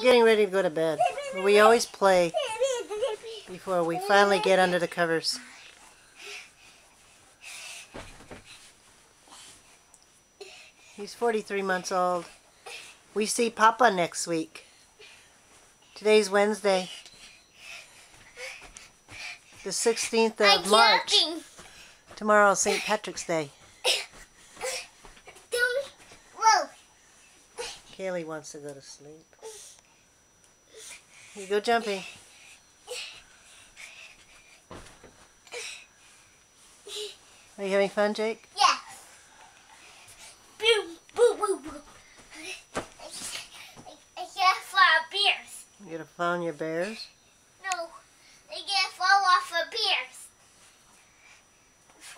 We're getting ready to go to bed. We always play before we finally get under the covers. He's 43 months old. We see Papa next week. Today's Wednesday. The 16th of I'm March. Tomorrow is St. Patrick's Day. Kaley wants to go to sleep. You go jumping. Are you having fun, Jake? Yeah. Boom, boom, boom, boom. I, I can't fall beers. You gonna phone your bears? No, they can't fall off of beers.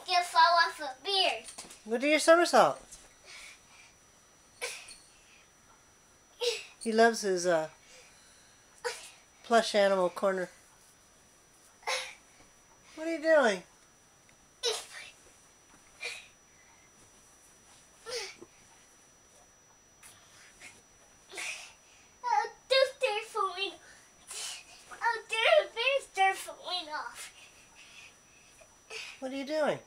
Can't fall off of bears. Go do your somersault. He loves his uh, plush animal corner. What are you doing? Those they're falling. Their bears they're off. What are you doing?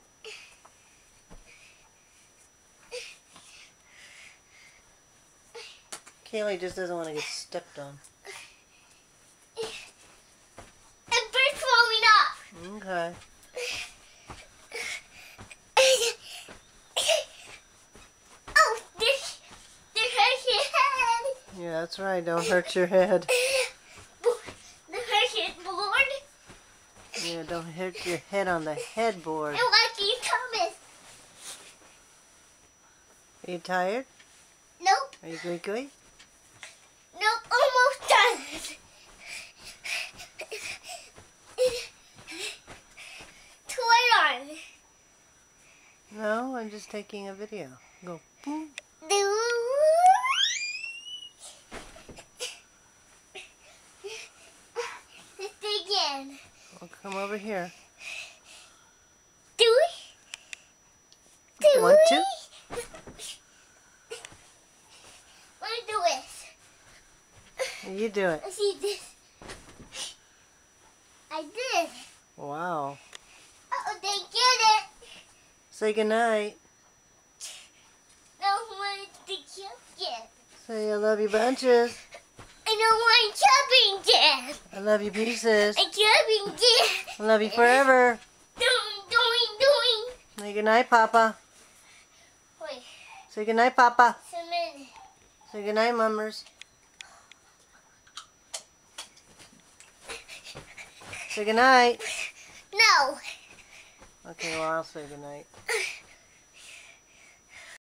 Kaley just doesn't want to get stepped on. And birds falling off. Okay. oh, this, this hurts your head. Yeah, that's right. Don't hurt your head. The hurts your board. Yeah, don't hurt your head on the headboard. And like you coming. Are you tired? Nope, Are you gooey gooey? nope, almost done. Toy on. No, I'm just taking a video. Go. boom. Let's again. Well, come over here. Do we? Do You want we? to? Let me do this. You do it. I see this. I did. Wow. Oh, they get it. Say goodnight. No one to jump yet. Say I love you bunches. I don't want jumping yet. I love you pieces. I jumping yet. Love you forever. Doing, doing, doing. Say goodnight, Papa. Wait, Say goodnight, Papa. it's a minute. Say goodnight, mummers. Say goodnight. No. Okay, well, I'll say goodnight.